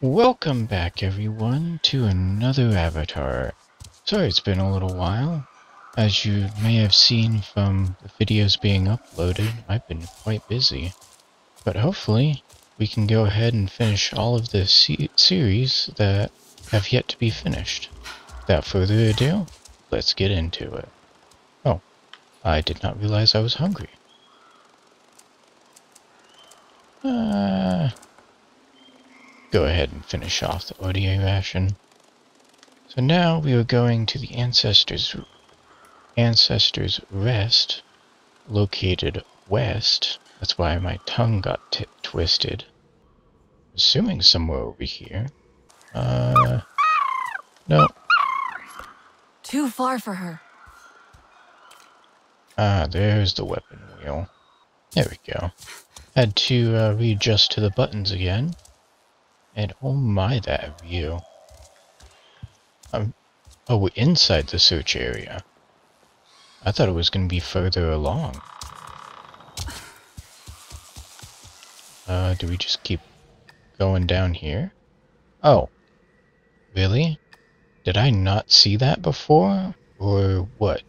Welcome back everyone to another avatar. Sorry it's been a little while. As you may have seen from the videos being uploaded, I've been quite busy. But hopefully we can go ahead and finish all of the se series that have yet to be finished. Without further ado, let's get into it. Oh, I did not realize I was hungry. Uh, go ahead and finish off the ODA ration. So now we are going to the Ancestors Ancestors Rest, located west. That's why my tongue got twisted. Assuming somewhere over here. Uh, no. Too far for her. Ah, there's the weapon wheel. There we go. Had to uh, readjust to the buttons again. And oh my, that view. Um, oh, we're inside the search area. I thought it was going to be further along. Uh, do we just keep going down here? Oh. Really? Did I not see that before? Or what?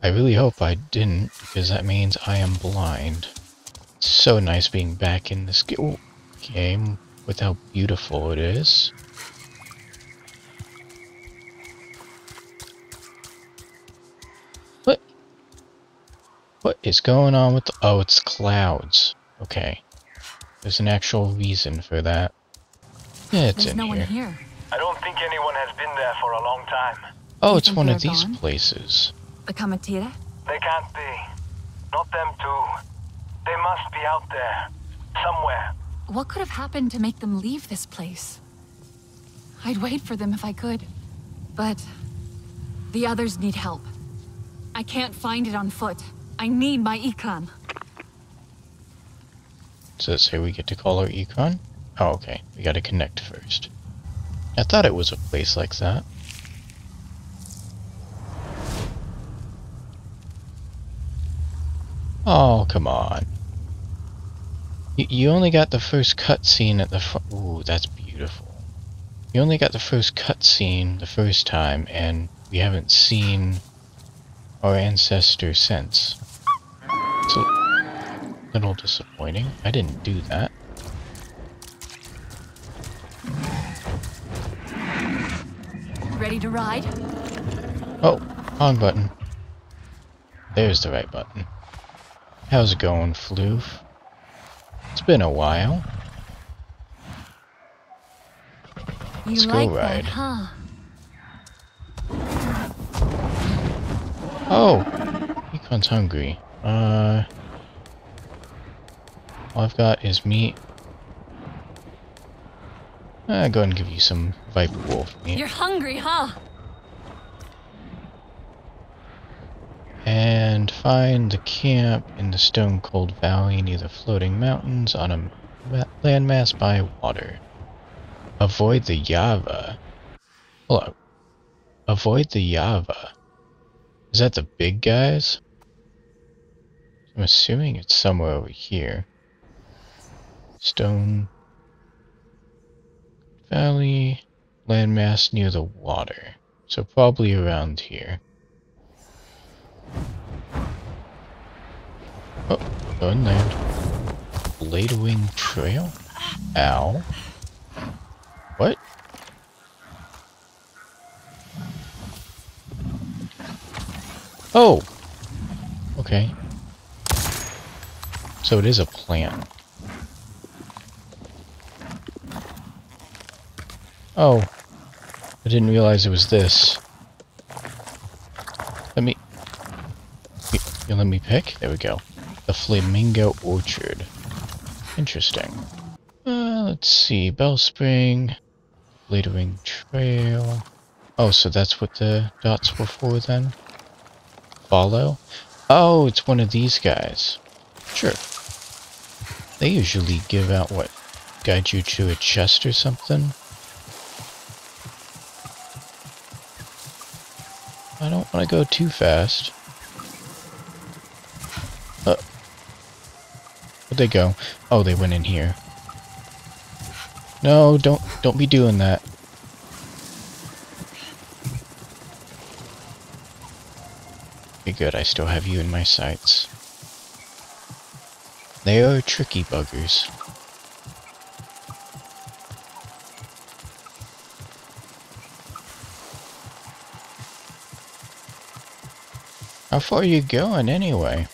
I really hope I didn't, because that means I am blind. It's so nice being back in this game with how beautiful it is. What? What is going on with the... Oh, it's clouds. Okay. There's an actual reason for that. Yeah, it's There's in no here. one here. I don't think anyone has been there for a long time. Oh, You it's one of these gone? places. The Kame'tire? They can't be. Not them too. They must be out there. Somewhere. What could have happened to make them leave this place? I'd wait for them if I could. But the others need help. I can't find it on foot. I need my Ikran. Does it say we get to call our Ikran? Oh, okay. We gotta connect first. I thought it was a place like that. Oh, come on. You, only got the first cutscene at the front. Ooh, that's beautiful. You only got the first cutscene the first time, and we haven't seen our ancestor since. It's a little disappointing. I didn't do that. Ready to ride? Oh, on button. There's the right button. How's it going, Floof? It's been a while. You Let's go like ride. that, huh? Oh! Ikran's hungry. Uh... All I've got is meat. Uh, go ahead and give you some Viper Wolf meat. You're hungry, huh? And find the camp in the Stone Cold Valley near the floating mountains on a landmass by water. Avoid the Yava. Hold on. Avoid the Yava. Is that the big guys? I'm assuming it's somewhere over here. Stone Valley landmass near the water. So probably around here. Oh, unnamed. Blade Wing Trail? Ow. What? Oh! Okay. So it is a plant. Oh. I didn't realize it was this. Let me... You, let me pick? There we go. The Flamingo Orchard. Interesting. Uh, let's see. Bellspring. Bladewing Trail. Oh, so that's what the dots were for then? Follow? Oh, it's one of these guys. Sure. They usually give out what? Guide you to a chest or something? I don't want to go too fast. Uh, where'd they go? Oh, they went in here. No, don't don't be doing that. Be good, I still have you in my sights. They are tricky buggers. How far are you going anyway?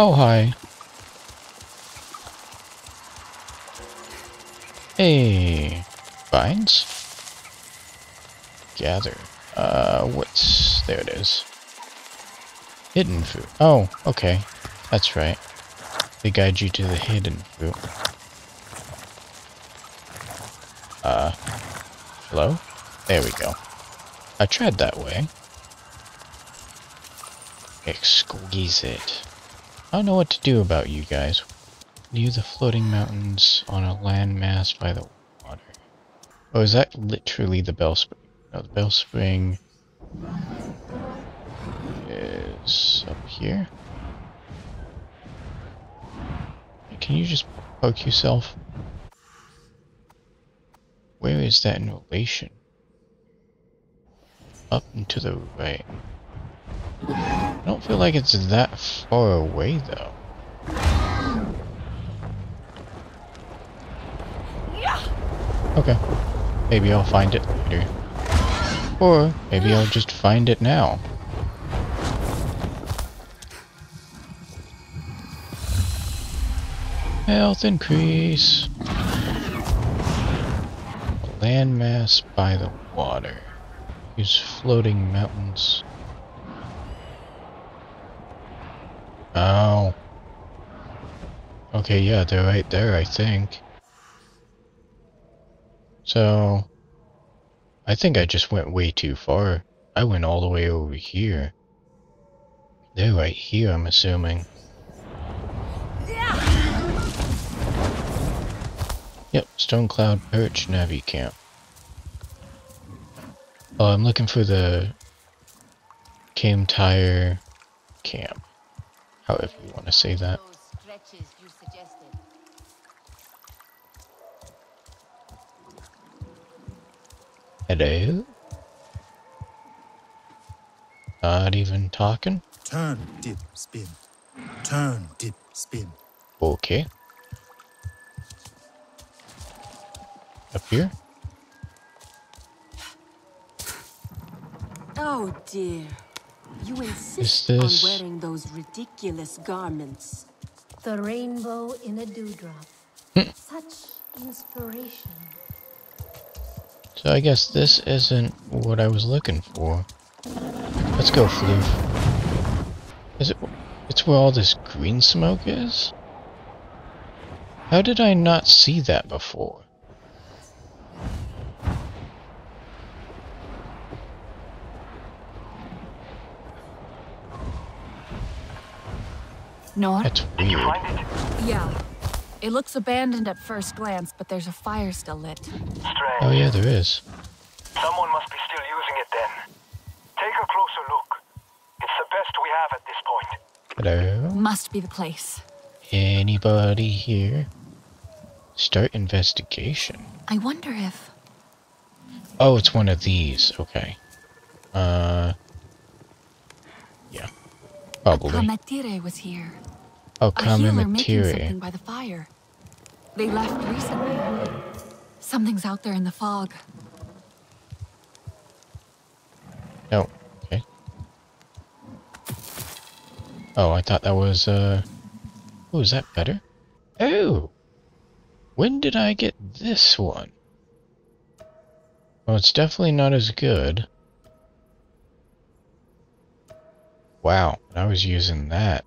Oh, hi. Hey. Vines? Gather. Uh, what's... There it is. Hidden fruit. Oh, okay. That's right. They guide you to the hidden fruit. Uh, hello? There we go. I tried that way. Exquisite. I don't know what to do about you guys. View the floating mountains on a landmass by the water. Oh, is that literally the bell spring? No, the bell spring is up here. Can you just poke yourself? Where is that in relation? Up and to the right. I don't feel like it's that far away though. Okay. Maybe I'll find it later. Or maybe I'll just find it now. Health increase. Landmass by the water. Use floating mountains. Oh. Okay, yeah, they're right there, I think. So, I think I just went way too far. I went all the way over here. They're right here, I'm assuming. Yep, Stone Cloud Perch Navi Camp. Oh, I'm looking for the Kame'tire Camp. However you want to say that. Hello? Not even talking? Turn, dip, spin. Turn, dip, spin. Okay. Up here? Oh dear. You insist this- on wearing those ridiculous garments. The rainbow in a dewdrop. Hmm. Such inspiration. So I guess this isn't what I was looking for. Let's go, Floof. Is it... It's where all this green smoke is? How did I not see that before? Nor? That's Did you weird. find it? Yeah. It looks abandoned at first glance, but there's a fire still lit. Strange. Oh yeah, there is. Someone must be still using it then. Take a closer look. It's the best we have at this point. Hello? Must be the place. Anybody here? Start investigation. I wonder if... Oh, it's one of these. Okay. Uh... Yeah. Probably. Kame'tire was here. Oh, A healer making Kamematiri. something by the fire. They left recently. Something's out there in the fog. No. Okay. Oh, I thought that was, uh... Oh, is that better? Oh! When did I get this one? Well, it's definitely not as good. Wow, I was using that.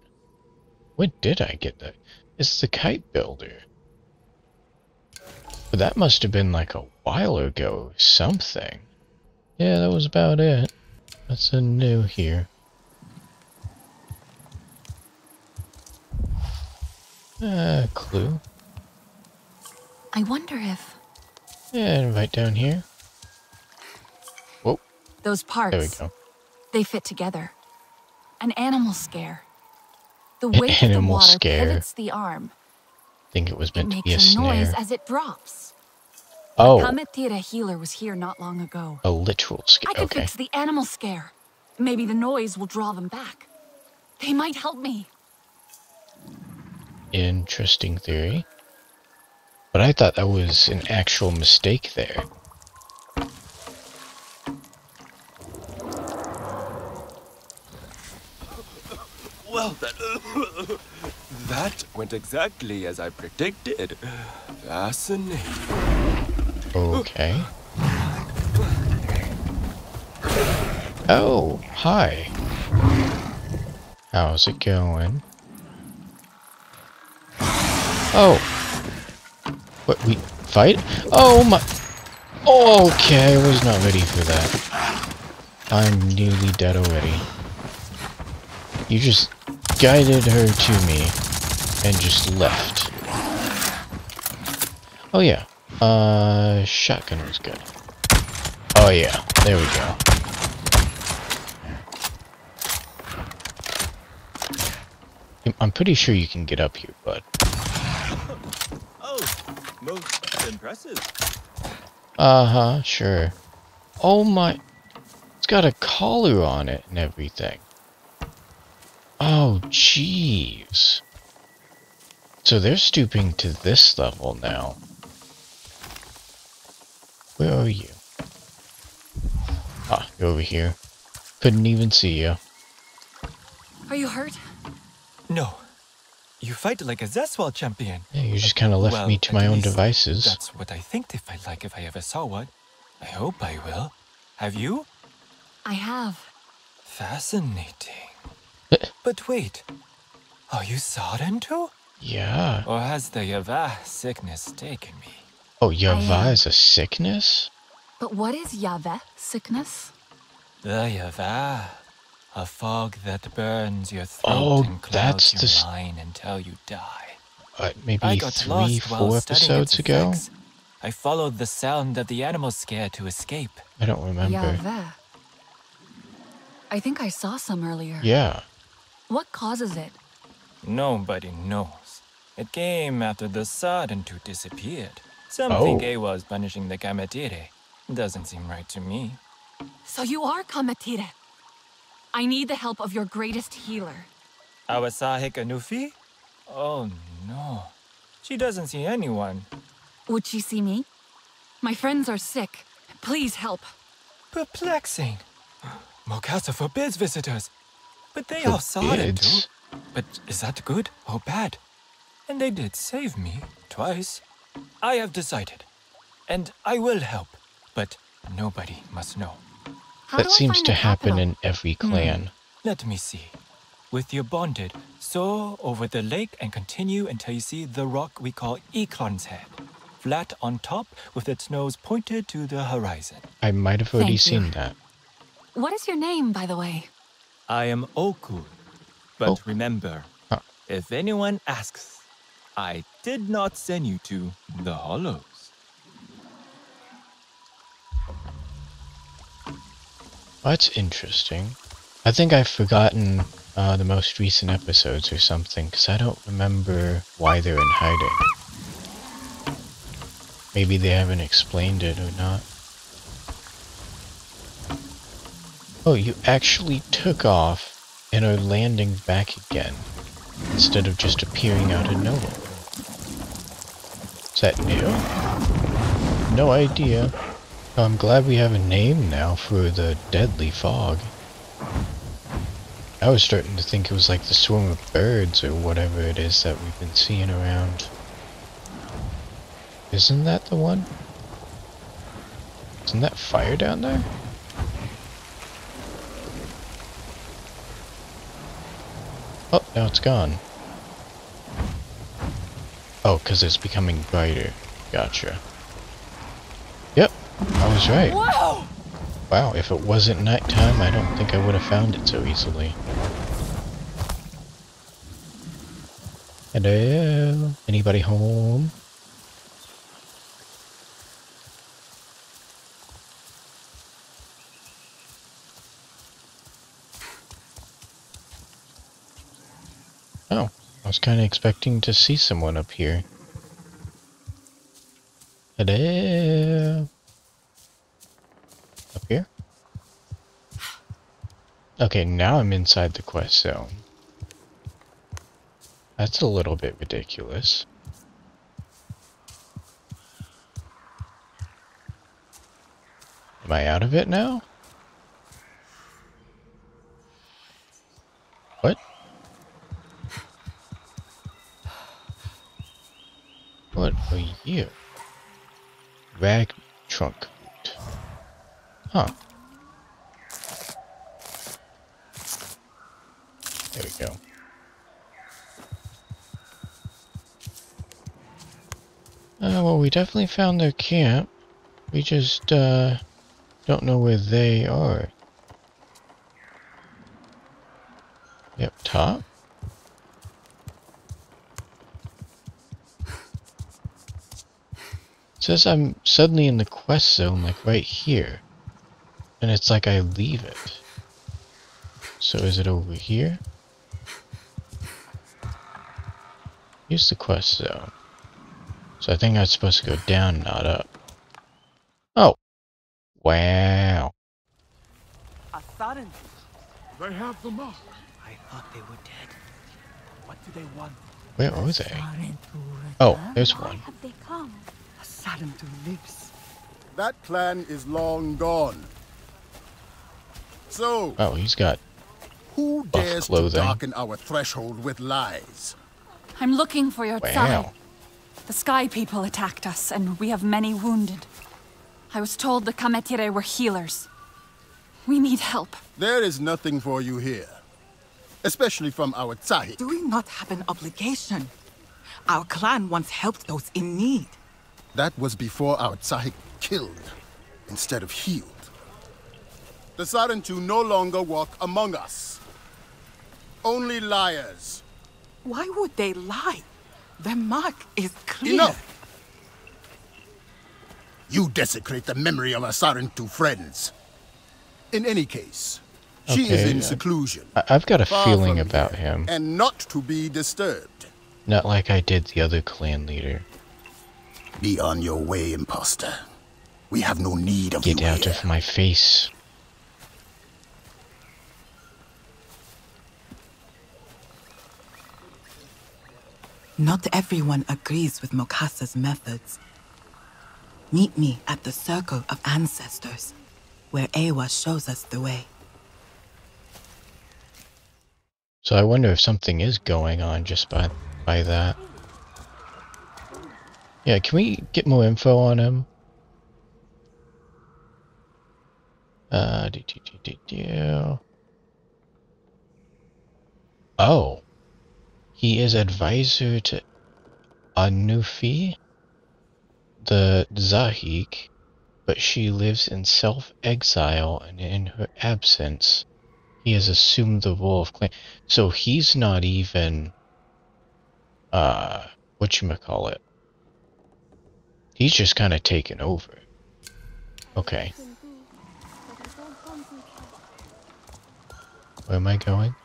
When did I get that? It's the kite builder. But that must have been like a while ago something. Yeah, that was about it. That's a new here. Uh, clue. I wonder if And right down here. Whoa, those parts there we go. they fit together. An animal scare. The weight of the animal water scare. pivots the arm. I think it was It meant to be a makes a noise as it drops. Oh, Kame'tire healer was here not long ago. a literal I scare. can Okay. fix the animal scare. Maybe the noise will draw them back. They might help me. Interesting theory. But I thought that was an actual mistake there. Well, that, that went exactly as I predicted. Fascinating. Okay. Oh, hi. How's it going? Oh. What, we fight? Oh my... Okay, I was not ready for that. I'm nearly dead already. You just guided her to me and just left. Oh yeah. Uh, shotgun was good. Oh yeah, there we go. I'm- pretty sure you can get up here, bud. Oh, most impressive. Uh-huh, sure. Oh my... It's got a collar on it and everything. Oh, jeez. So they're stooping to this level now. Where are you? Ah, you're over here. Couldn't even see you. Are you hurt? No. You fight like a Zeswal champion. Yeah, you just kind of left Well, me to my own devices. That's what I think they fight like if I ever saw one. I hope I will. Have you? I have. Fascinating. but wait. Are you Sarentu? Yeah. Or has the Yavah sickness taken me? Oh, Yava am. is a sickness? But what is Yaveh sickness? The Yavah. A fog that burns your throat Oh, and clouds that's the your s- mind until you die. Uh, maybe I got three, lost while four studying episodes its ago? effects. I followed the sound of the animal scare to escape. I don't remember. Yaveh. I think I saw some earlier. Yeah. What causes it? Nobody knows. It came after the Sarentu disappeared. Some think Oh. Eywa was punishing the Kame'tire. Doesn't seem right to me. So you are Kame'tire. I need the help of your greatest healer. Awasahik Anufi? Oh no. She doesn't see anyone. Would she see me? My friends are sick. Please help. Perplexing. Mokasa forbids visitors. But they all saw it too. But is that good or bad? And they did save me twice. I have decided. And I will help. But nobody must know. How that seems to happen capital? in every hmm. clan. Let me see. With your bonded, soar over the lake and continue until you see the rock we call Eklon's Head. Flat on top with its nose pointed to the horizon. I might have already Thank you. seen that. What is your name, by the way? I am Oku. But Oh. remember, Huh. if anyone asks, I did not send you to the Hollows. That's interesting. I think I've forgotten uh, the most recent episodes or something, because I don't remember why they're in hiding. Maybe they haven't explained it or not. Oh, you actually took off and are landing back again, instead of just appearing out of nowhere. Is that new? No idea. I'm glad we have a name now for the deadly fog. I was starting to think it was like the swarm of birds or whatever it is that we've been seeing around. Isn't that the one? Isn't that fire down there? Oh, now it's gone. Oh, because it's becoming brighter. Gotcha. Yep, I was right. Whoa! Wow, if it wasn't nighttime, I don't think I would have found it so easily. Hello? Anybody home? Was kind of expecting to see someone up here. Hello? Up here? Okay, now I'm inside the quest zone. That's a little bit ridiculous. Am I out of it now? What are you? Rag trunk. Huh. There we go. Uh, well, we definitely found their camp. We just, uh, don't know where they are. Yep, top. Says I'm suddenly in the quest zone, like right here. And it's like I leave it. So is it over here? Here's the quest zone. So I think I'm supposed to go down, not up. Oh. Wow. A sudden. They have the mark. I thought they were dead. What do they want? Where are they? Oh, there's one. Have they come? A sudden to lives. That clan is long gone. So, Oh, he's got who buff dares to darken our threshold with lies? I'm looking for your Wow. Tsai. The Sky People attacked us, and we have many wounded. I was told the Kame'tire were healers. We need help. There is nothing for you here. Especially from our Tsahik. Do we not have an obligation? Our clan once helped those in need. That was before our Tsahik killed instead of healed. The Sarentu no longer walk among us. Only liars. Why would they lie? Their mark is clear. Enough! You desecrate the memory of our Sarentu friends. In any case, she is in seclusion. I- I've got a feeling from about here, him. And not to be disturbed. Not like I did the other clan leader. Be on your way, imposter. We have no need of Get you out here. of my face. Not everyone agrees with Mokasa's methods. Meet me at the Circle of Ancestors, where Eywa shows us the way. So I wonder if something is going on just by by that. Yeah, can we get more info on him? Uh, do, do, do, do, do. Oh. He is advisor to Anufi, the Tsahik, but she lives in self-exile and in her absence, he has assumed the role of clan. So he's not even, uh, whatchamacallit. He's just kind of taken over. Okay. Where am I going?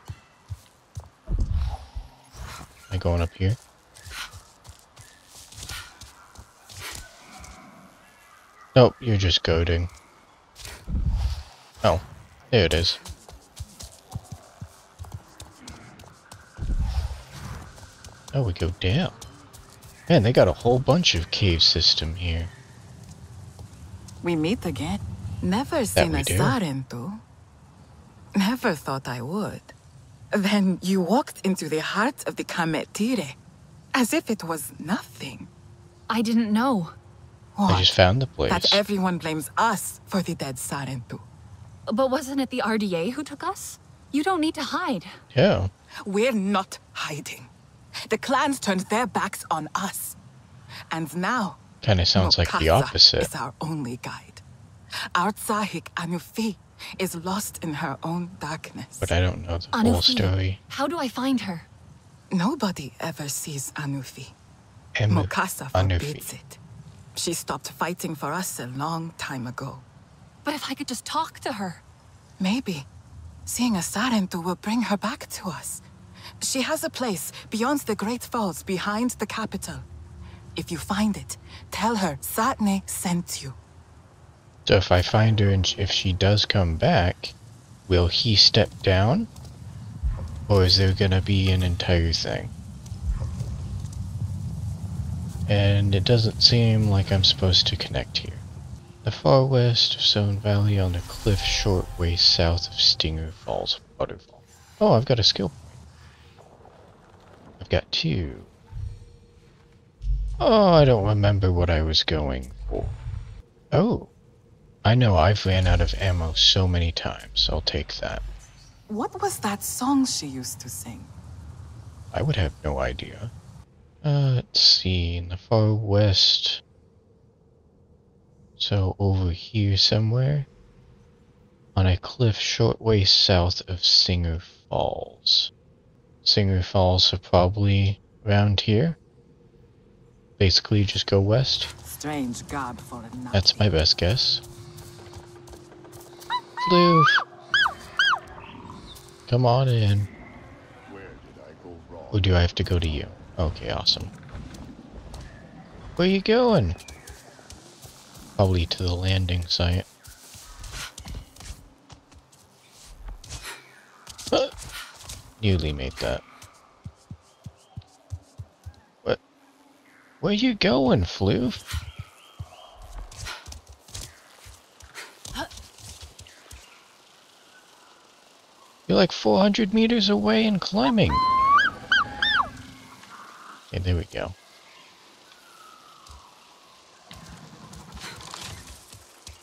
Am I going up here? Nope, you're just goading. Oh, there it is. Oh, we go down. Man, they got a whole bunch of cave system here. We meet again. Never That seen a do. Sarentu. Never thought I would. Then you walked into the heart of the Kame'tire, as if it was nothing. I didn't know. I just found the place. That everyone blames us for the dead Sarentu. But wasn't it the RDA who took us? You don't need to hide. Yeah. We're not hiding. The clans turned their backs on us. And now, Kind of sounds like the Mokasa opposite. is our only guide. Our Tsahik Anufi is lost in her own darkness. But I don't know the whole story. How do I find her? Nobody ever sees Anufi. Em- Mokasa Anufi. forbids it. She stopped fighting for us a long time ago. But if I could just talk to her. Maybe. Seeing a Sarentu will bring her back to us. She has a place beyond the Great Falls behind the capital. If you find it, tell her Satne sent you. So if I find her and if she does come back, will he step down? Or is there gonna be an entire thing? And it doesn't seem like I'm supposed to connect here. The far west of Stone Valley on a cliff short way south of Stinger Falls Waterfall. Oh, I've got a skill. I've got two. Oh, I don't remember what I was going for. Oh. I know I've ran out of ammo so many times. I'll take that. What was that song she used to sing? I would have no idea. Uh, let's see, in the far west. So over here somewhere. On a cliff short way south of Stinger Falls. Stinger Falls are probably around here. Basically, just go west. Strange garb for a night. That's my best guess. Floof. Come on in. Where did I go wrong? Or do I have to go to you? Okay, awesome. Where are you going? Probably to the landing site. Newly made that. What? Where you going, Floof? You're like 400 meters away and climbing. Okay, there we go.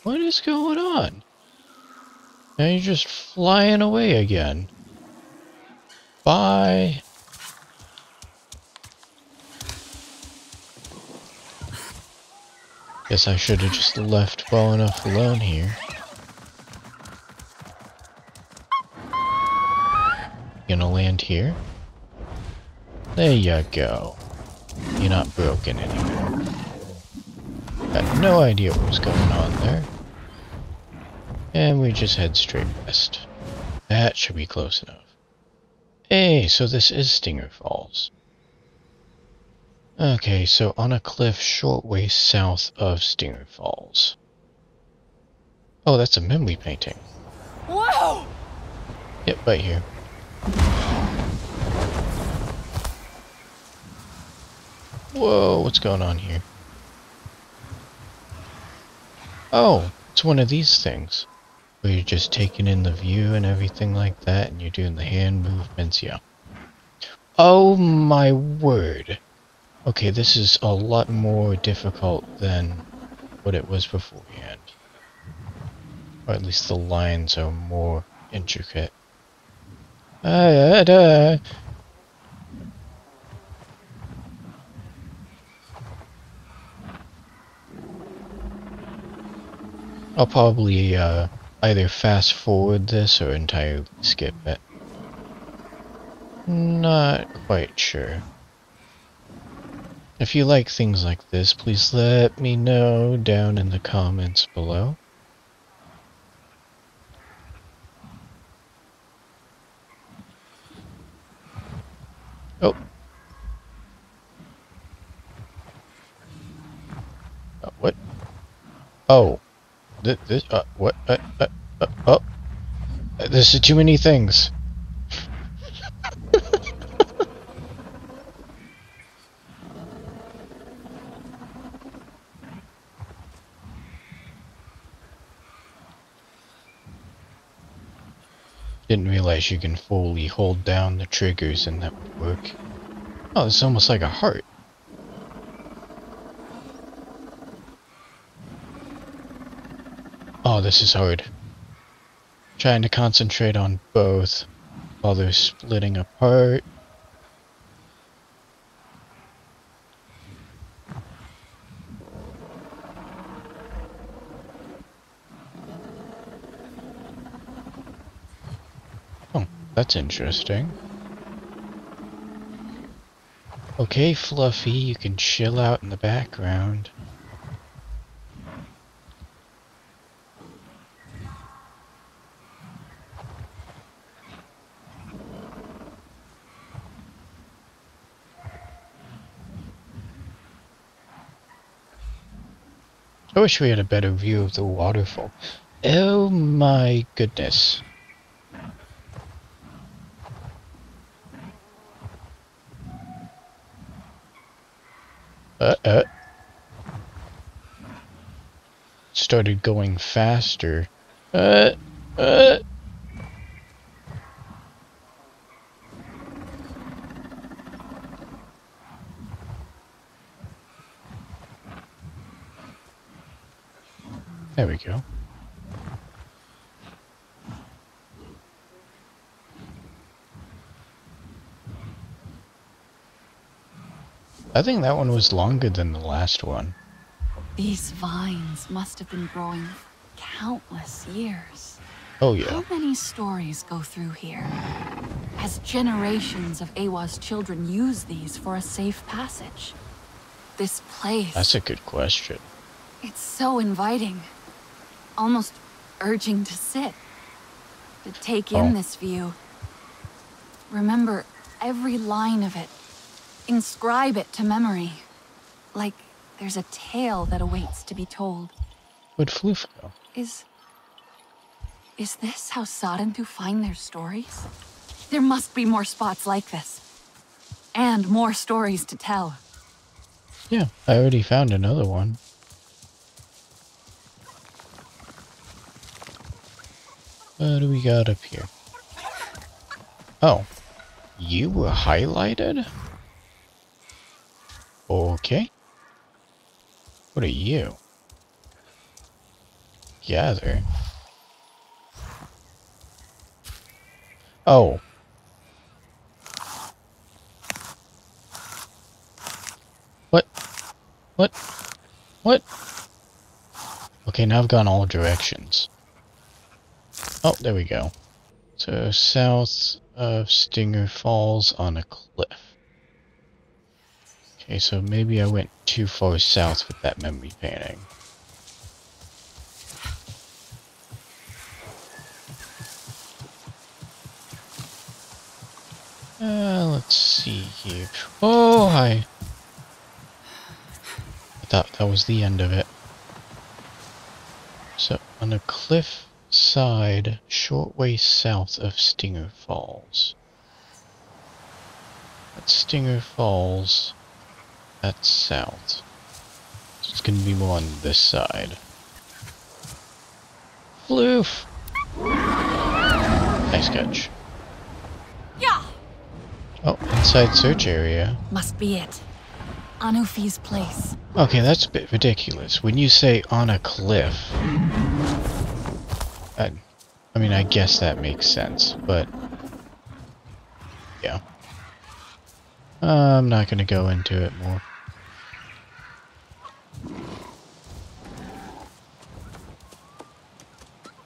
What is going on? Now you're just flying away again. Bye. Guess I should have just left well enough alone here. Gonna land here. There you go. You're not broken anymore. Had no idea what was going on there. And we just head straight west. That should be close enough. Hey, so this is Stinger Falls. Okay, so on a cliff short way south of Stinger Falls. Oh, that's a memory painting. Whoa! Yep, right here. Whoa, what's going on here? Oh, it's one of these things. Where you're just taking in the view and everything like that, and you're doing the hand movements, yeah. Oh my word. Okay, this is a lot more difficult than what it was beforehand. Or at least the lines are more intricate. Da. I'll probably uh, either fast forward this or entirely skip it. Not quite sure. If you like things like this, please let me know down in the comments below. Oh. Uh, what? Oh. Th this, uh, what? Uh, uh, uh, oh. This is too many things. Didn't realize you can fully hold down the triggers and that would work. Oh, it's almost like a heart. Oh, this is hard. Trying to concentrate on both while they're splitting apart. Oh, that's interesting. Okay, Fluffy, you can chill out in the background. I wish we had a better view of the waterfall. Oh my goodness. Uh, uh. Started going faster. Uh, uh. Go. I think that one was longer than the last one. These vines must have been growing countless years. Oh yeah. How many stories go through here? As generations of Eywa's children use these for a safe passage? This place... That's a good question. It's so inviting. Almost urging to sit. To take Oh. in this view. Remember every line of it. Inscribe it to memory. Like there's a tale that awaits to be told. Where'd Floof? Is... Is this how Sarentu find their stories? There must be more spots like this. And more stories to tell. Yeah, I already found another one. What do we got up here? Oh. You were highlighted? Okay. What are you? Gather. Oh. What? What? What? Okay, now I've gone all directions. Oh, there we go. So, south of Stinger Falls on a cliff. Okay, so maybe I went too far south with that memory painting. Uh, let's see here. Oh, hi. I thought that was the end of it. So, on a cliff side, short way south of Stinger Falls. That's Stinger Falls. That's south. So it's gonna be more on this side. Floof! Nice catch. Yeah! Oh, inside search area. Must be it. Anufi's place. Okay, that's a bit ridiculous. When you say on a cliff, mean, I guess that makes sense, but yeah. I'm not gonna go into it more.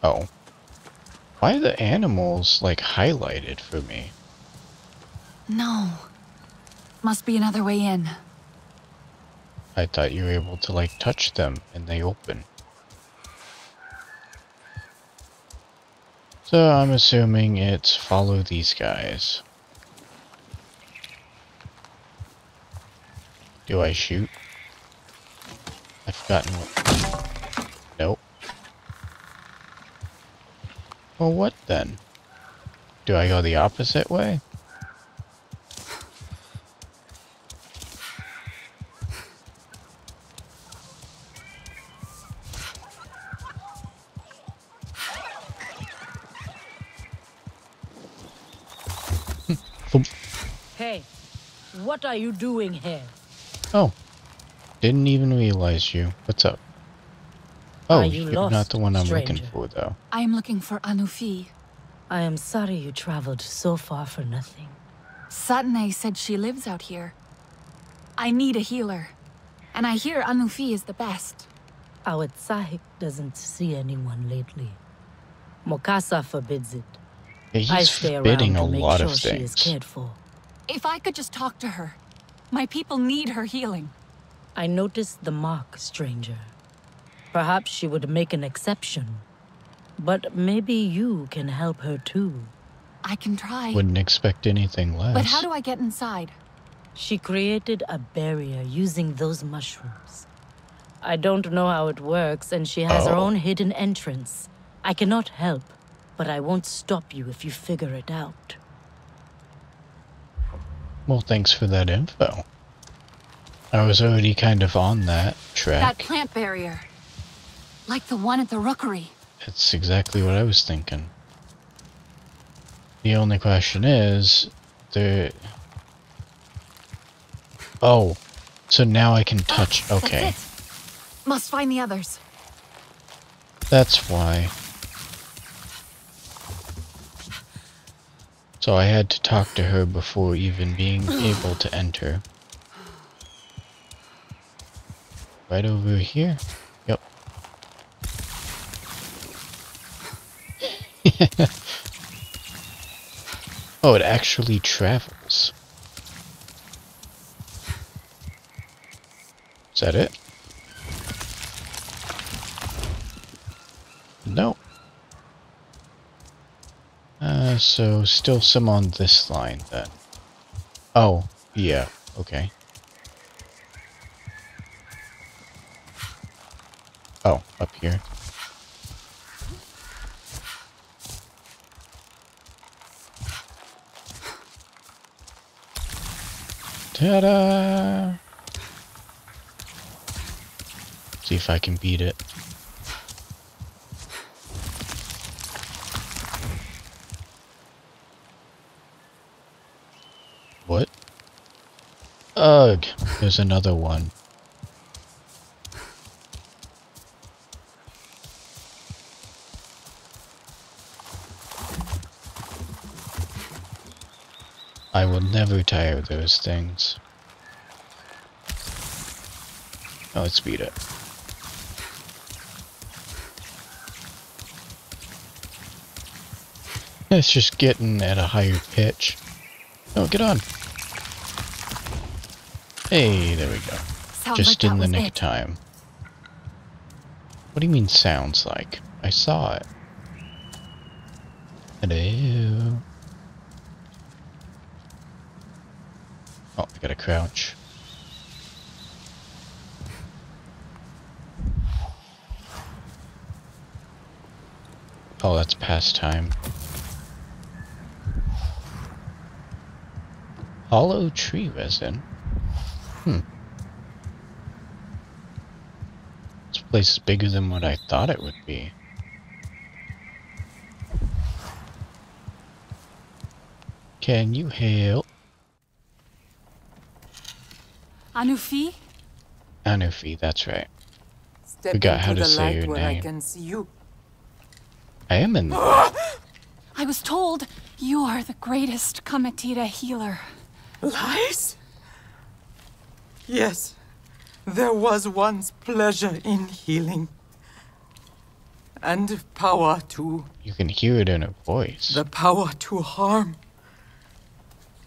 Oh. Why are the animals, like, highlighted for me? No. Must be another way in. I thought you were able to, like, touch them and they open. So I'm assuming it's follow these guys. Do I shoot? I've forgotten what. Nope. Well, what then? Do I go the opposite way? What are you doing here? Oh. Didn't even realize you. What's up? Oh, Are you you're not the one I'm looking for, though. I am looking for Anufi. I am sorry you traveled so far for nothing. Satne said she lives out here. I need a healer. And I hear Anufi is the best. Our Tsahik doesn't see anyone lately. Mokasa forbids it. Yeah, I he's stay around forbidding to a make lot sure of she is things. cared for. If I could just talk to her. My people need her healing. I noticed the mark, stranger. Perhaps she would make an exception. But maybe you can help her too. I can try. Wouldn't expect anything less. But how do I get inside? She created a barrier using those mushrooms. I don't know how it works, and she has her Oh. own hidden entrance. I cannot help, but I won't stop you if you figure it out. Well, thanks for that info. I was already kind of on that track. That plant barrier. Like the one at the rookery. That's exactly what I was thinking. The only question is, the... Oh, so now I can touch... Ah, okay, Must find the others. that's why. So I had to talk to her before even being able to enter. Right over here? Yep. oh, it actually travels. Is that it? No. So still some on this line then. Oh, yeah, okay. Oh, up here. Ta-da! See if I can beat it. What? There's another one. I will never tire of those things. Oh, let's beat it. It's just getting at a higher pitch. Oh, get on. Hey, there we go. Sounds just like in the nick it. of time. What do you mean sounds like? I saw it. Hello. Oh, I gotta crouch. Oh, that's past time. Hollow tree resin. Hmm. This place is bigger than what I thought it would be. Can you help? Anufi? Anufi, that's right. Step Forgot into how to say your where I name. can see you. I am in the I was told you are the greatest Kame'tire healer. Lies? Yes, there was once pleasure in healing. And power too. You can hear it in her voice. The power to harm.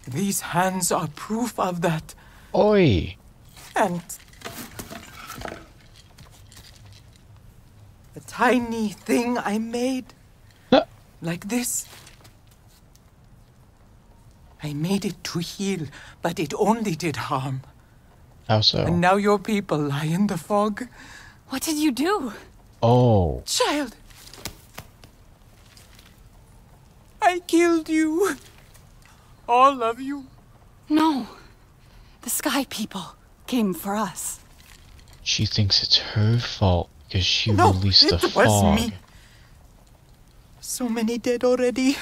These hands are proof of that. Oi! And the tiny thing I made, like this. I made it to heal, but it only did harm. How so? And now your people lie in the fog. What did you do? Oh, Child! I killed you. All of you. No. The Sky People came for us. she thinks it's her fault because she No, released the fog. No, it was fog. me. So many dead already.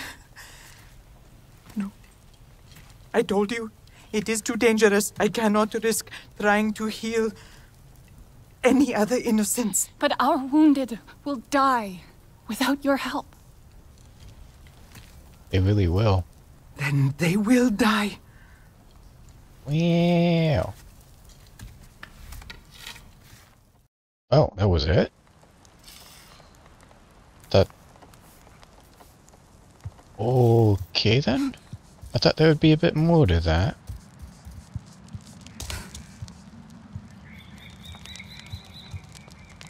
No. I told you, it is too dangerous. I cannot risk trying to heal any other innocents. But our wounded will die without your help. They really will. Then they will die. Wow. Oh, that was it? That... Okay then? I thought there would be a bit more to that.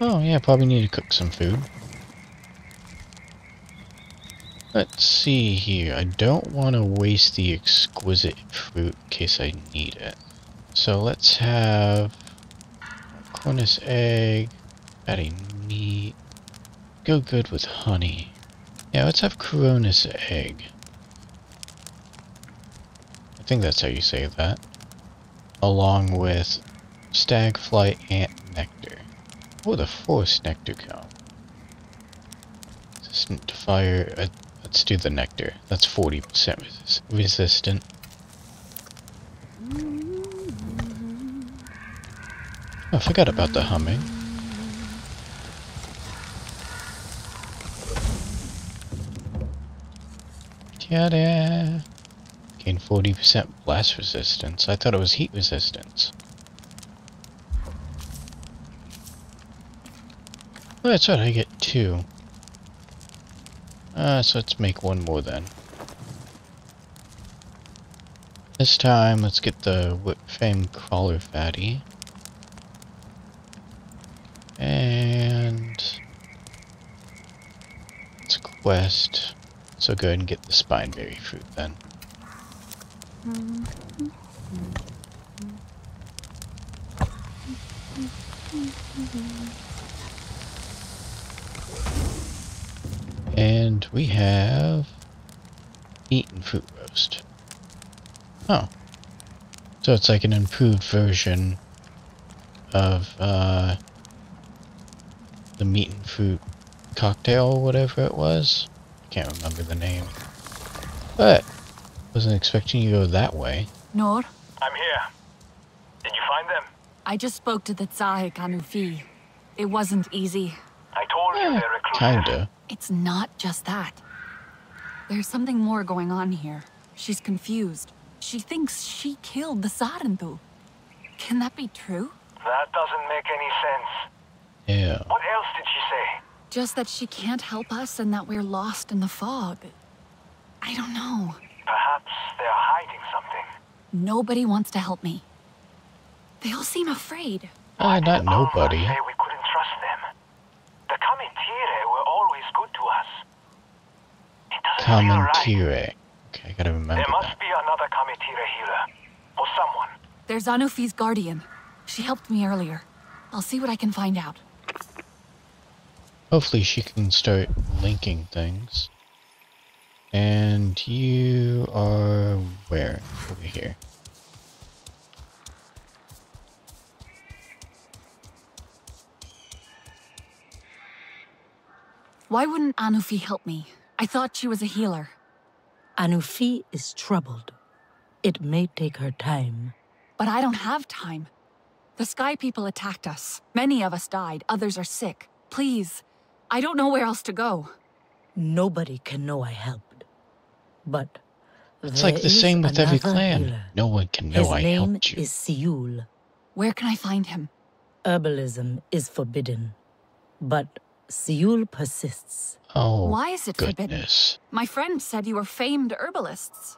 Oh yeah, probably need to cook some food. Let's see here. I don't want to waste the exquisite fruit in case I need it. So let's have cornus egg, fatty meat. Go good with honey. Yeah, let's have Cronus egg. I think that's how you say that. Along with stag stagfly ant nectar. Oh, the forest nectar cone. Resistant to fire. Uh, let's do the nectar. That's 40% res resistant. Oh, I forgot about the humming. Yada! Gain 40% blast resistance. I thought it was heat resistance. Oh, that's right, I get two. Uh, so let's make one more then. This time, let's get the Whip Fame Crawler Fatty. And... Let's quest. So go ahead and get the spineberry fruit then. We have eaten fruit roast. Oh. So it's like an improved version of uh, the meat and fruit cocktail or whatever it was. I can't remember the name. But, wasn't expecting you to go that way. Nor, I'm here. Did you find them? I just spoke to the Tsahik Anufi. It wasn't easy. I Eh, kinda. It's not just that. There's something more going on here. She's confused. She thinks she killed the Sarentu. Can that be true? That doesn't make any sense. Yeah. What else did she say? Just that she can't help us and that we're lost in the fog. I don't know. Perhaps they're hiding something. Nobody wants to help me. They all seem afraid. Ah, not nobody. Say we couldn't trust them. The Kame'tire were always good to us. It doesn't feel right. Kame'tire. Okay, I gotta remember There that. must be another Kame'tire healer. Or someone. There's Anufi's guardian. She helped me earlier. I'll see what I can find out. Hopefully she can start linking things. And you are where? Over here. Why wouldn't Anufi help me? I thought she was a healer. Anufi is troubled. It may take her time. But I don't have time. The Sky People attacked us. Many of us died, others are sick. Please, I don't know where else to go. Nobody can know I helped. But It's like the same with every clan. healer. No one can know His I name helped you. His name is Siul. Where can I find him? Herbalism is forbidden. But Siul persists. Oh, Why is it forbidden? My friend said you were famed herbalists.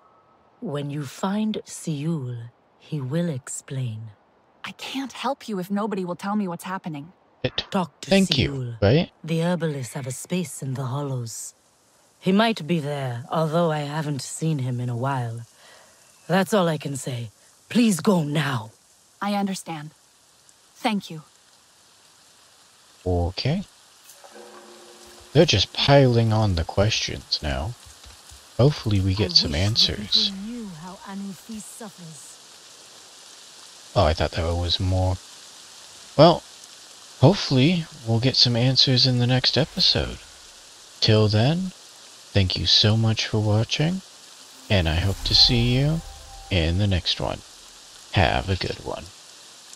When you find Siul, he will explain. I can't help you if nobody will tell me what's happening. It, Talk to thank Siul. you, right? The herbalists have a space in the hollows. He might be there, although I haven't seen him in a while. That's all I can say. Please go now. I understand. Thank you. Okay. They're just piling on the questions now. Hopefully we get some answers. knew how suffers. Oh, I thought there was more. Well, hopefully we'll get some answers in the next episode. Till then, thank you so much for watching, and I hope to see you in the next one. Have a good one.